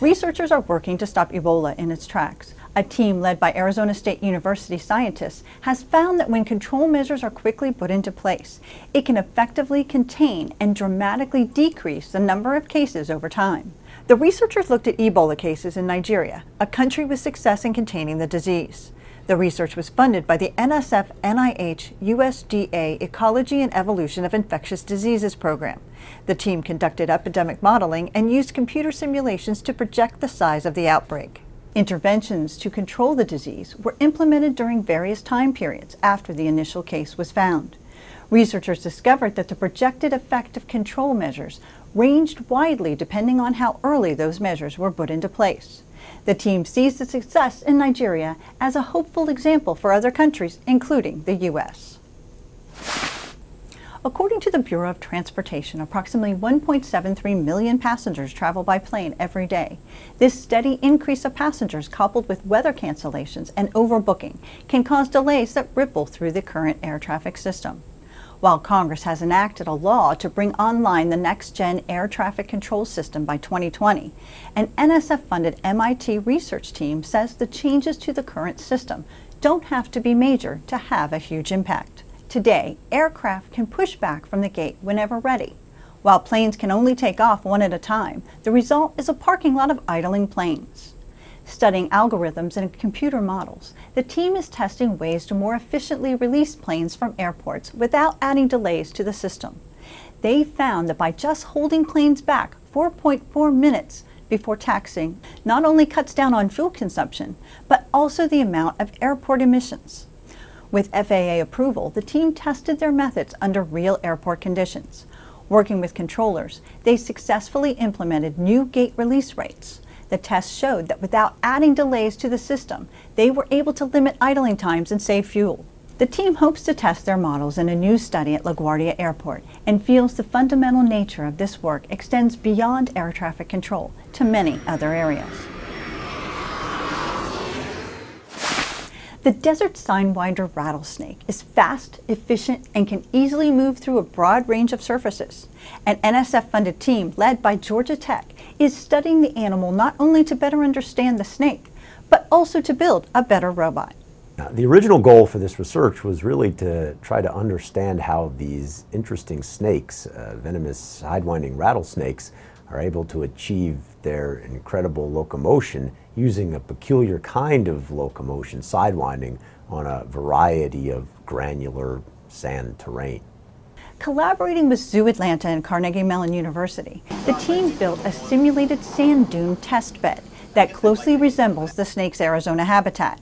Researchers are working to stop Ebola in its tracks. A team led by Arizona State University scientists has found that when control measures are quickly put into place, it can effectively contain and dramatically decrease the number of cases over time. The researchers looked at Ebola cases in Nigeria, a country with success in containing the disease. The research was funded by the NSF NIH USDA Ecology and Evolution of Infectious Diseases program. The team conducted epidemic modeling and used computer simulations to project the size of the outbreak. Interventions to control the disease were implemented during various time periods after the initial case was found. Researchers discovered that the projected effect of control measures ranged widely depending on how early those measures were put into place. The team sees the success in Nigeria as a hopeful example for other countries, including the U.S. According to the Bureau of Transportation, approximately 1.73 million passengers travel by plane every day. This steady increase of passengers coupled with weather cancellations and overbooking can cause delays that ripple through the current air traffic system. While Congress has enacted a law to bring online the next gen air traffic control system by 2020, an NSF funded MIT research team says the changes to the current system don't have to be major to have a huge impact. Today, aircraft can push back from the gate whenever ready. While planes can only take off one at a time, the result is a parking lot of idling planes. Studying algorithms and computer models, the team is testing ways to more efficiently release planes from airports without adding delays to the system. They found that by just holding planes back 4.4 minutes before taxing not only cuts down on fuel consumption, but also the amount of airport emissions. With FAA approval, the team tested their methods under real airport conditions. Working with controllers, they successfully implemented new gate release rates. The tests showed that without adding delays to the system, they were able to limit idling times and save fuel. The team hopes to test their models in a new study at LaGuardia Airport and feels the fundamental nature of this work extends beyond air traffic control to many other areas. The desert sidewinder rattlesnake is fast, efficient, and can easily move through a broad range of surfaces. An NSF-funded team led by Georgia Tech is studying the animal not only to better understand the snake, but also to build a better robot. The original goal for this research was really to try to understand how these interesting snakes, uh, venomous sidewinding rattlesnakes, are able to achieve their incredible locomotion using a peculiar kind of locomotion, sidewinding, on a variety of granular sand terrain. Collaborating with Zoo Atlanta and Carnegie Mellon University, the team built a simulated sand dune test bed that closely resembles the snake's Arizona habitat.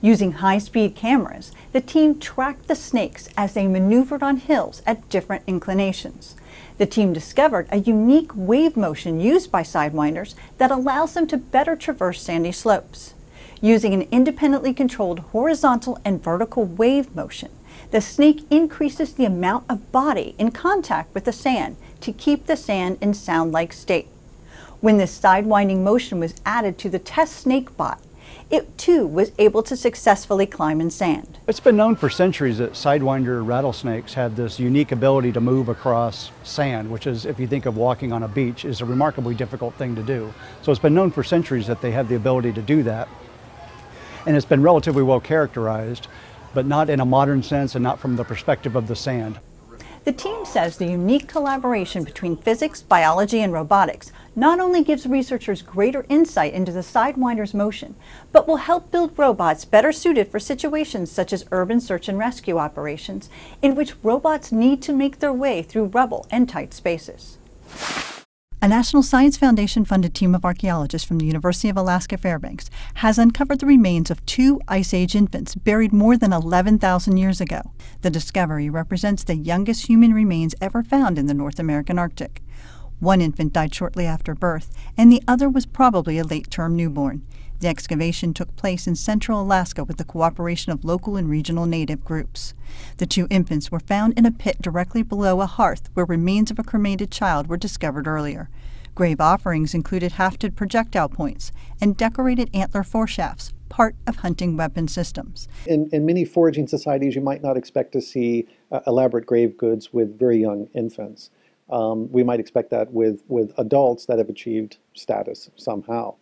Using high-speed cameras, the team tracked the snakes as they maneuvered on hills at different inclinations. The team discovered a unique wave motion used by sidewinders that allows them to better traverse sandy slopes. Using an independently controlled horizontal and vertical wave motion, the snake increases the amount of body in contact with the sand to keep the sand in sound-like state. When this sidewinding motion was added to the test snake bot, it too was able to successfully climb in sand. It's been known for centuries that sidewinder rattlesnakes have this unique ability to move across sand, which is, if you think of walking on a beach, is a remarkably difficult thing to do. So it's been known for centuries that they have the ability to do that. And it's been relatively well characterized, but not in a modern sense and not from the perspective of the sand. The team says the unique collaboration between physics, biology, and robotics not only gives researchers greater insight into the Sidewinder's motion, but will help build robots better suited for situations such as urban search and rescue operations, in which robots need to make their way through rubble and tight spaces. A National Science Foundation funded team of archaeologists from the University of Alaska Fairbanks has uncovered the remains of two Ice Age infants buried more than 11,000 years ago. The discovery represents the youngest human remains ever found in the North American Arctic. One infant died shortly after birth, and the other was probably a late term newborn. The excavation took place in central Alaska with the cooperation of local and regional native groups. The two infants were found in a pit directly below a hearth where remains of a cremated child were discovered earlier. Grave offerings included hafted projectile points and decorated antler foreshafts, part of hunting weapon systems. In, in many foraging societies, you might not expect to see uh, elaborate grave goods with very young infants. Um, we might expect that with, with adults that have achieved status somehow.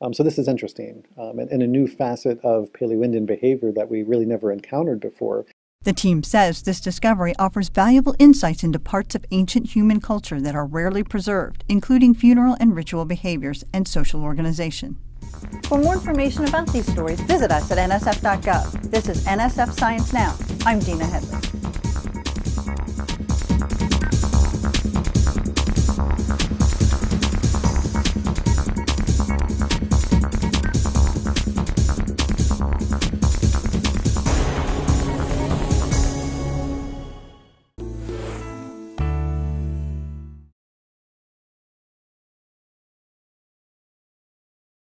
Um, so this is interesting um, and, and a new facet of Paleo-Indian behavior that we really never encountered before. The team says this discovery offers valuable insights into parts of ancient human culture that are rarely preserved, including funeral and ritual behaviors and social organization. For more information about these stories, visit us at nsf.gov. This is NSF Science Now. I'm Dina Headley.